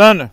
Thunder.